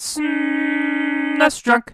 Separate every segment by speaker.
Speaker 1: SNES Drunk.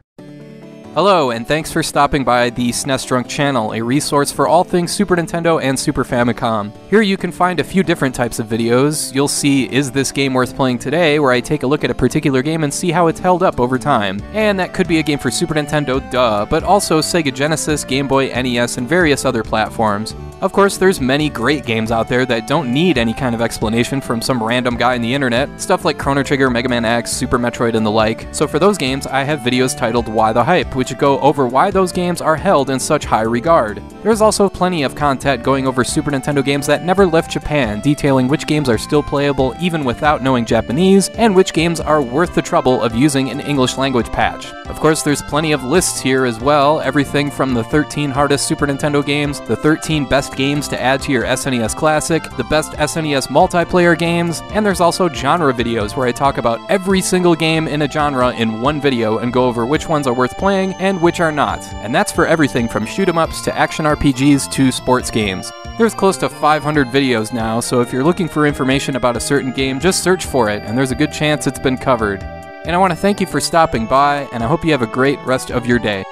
Speaker 1: Hello, and thanks for stopping by the SNES Drunk channel, a resource for all things Super Nintendo and Super Famicom. Here you can find a few different types of videos. You'll see Is This Game Worth Playing Today, where I take a look at a particular game and see how it's held up over time. And that could be a game for Super Nintendo, duh, but also Sega Genesis, Game Boy, NES, and various other platforms. Of course, there's many great games out there that don't need any kind of explanation from some random guy on the internet, stuff like Chrono Trigger, Mega Man X, Super Metroid, and the like. So for those games, I have videos titled Why the Hype, which go over why those games are held in such high regard. There's also plenty of content going over Super Nintendo games that never left Japan, detailing which games are still playable even without knowing Japanese, and which games are worth the trouble of using an English language patch. Of course, there's plenty of lists here as well, everything from the 13 hardest Super Nintendo games, the 13 best games to add to your SNES Classic, the best SNES multiplayer games, and there's also genre videos where I talk about every single game in a genre in one video and go over which ones are worth playing and which are not. And that's for everything from shoot 'em ups to action RPGs to sports games. There's close to 500 videos now, so if you're looking for information about a certain game, just search for it, and there's a good chance it's been covered. And I want to thank you for stopping by, and I hope you have a great rest of your day.